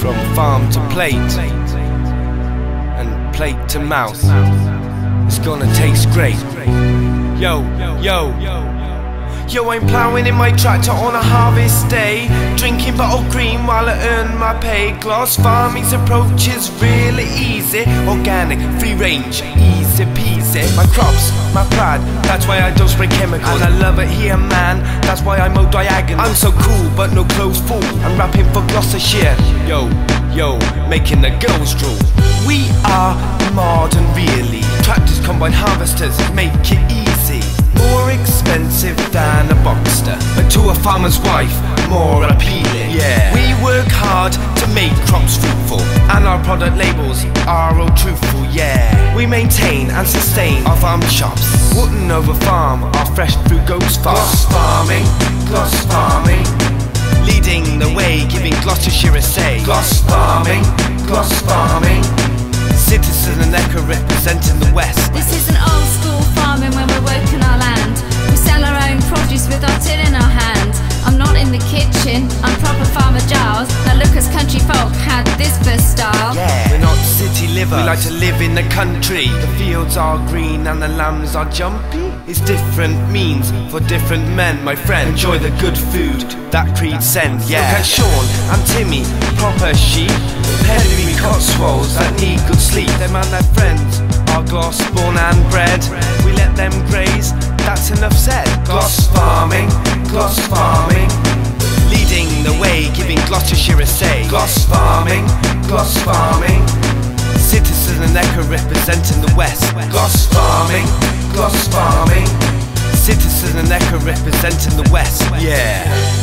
From farm to plate and plate to mouth. It's gonna taste great. Yo, yo, yo, Yo, I'm plowing in my tractor on a harvest day. Drinking Bottlegreen while I earn my pay. Glos farming's approach is really easy. Organic, free range, easy peasy. My crops, my pride, that's why I don't spray chemicals. And I love it here, man, that's why I mow diagonal. I'm so cool, but no clothes full. I'm rapping for Gloucestershire. Yo, yo, making the girls drool. We are modern, really. Tractors, combine harvesters, make it easy. Farmer's wife, more appealing. Yeah. We work hard to make crops fruitful, and our product labels are all truthful. Yeah. We maintain and sustain our farm shops. Wooden over farm, our fresh fruit goes far. Glos farming, Glos farming. Leading the way, giving Gloucestershire a say. Glos farming, Glos farming. Citizen and Echo representing the West. This is an old school We like to live in the country. The fields are green and the lambs are jumpy. It's different means for different men, my friend. Enjoy the good food that creed sends. Yeah. Look at Sean and Timmy, proper sheep. Pedigree Cotswolds that need good sleep. Them and their friends are Glos born and bred. We let them graze. That's enough said. Glos farming, Glos farming. Leading the way, giving Gloucestershire a say. Glos farming, Glos farming. Representing the West. Glos farming, Glos farming. Citizen and Echo representing the West. Yeah.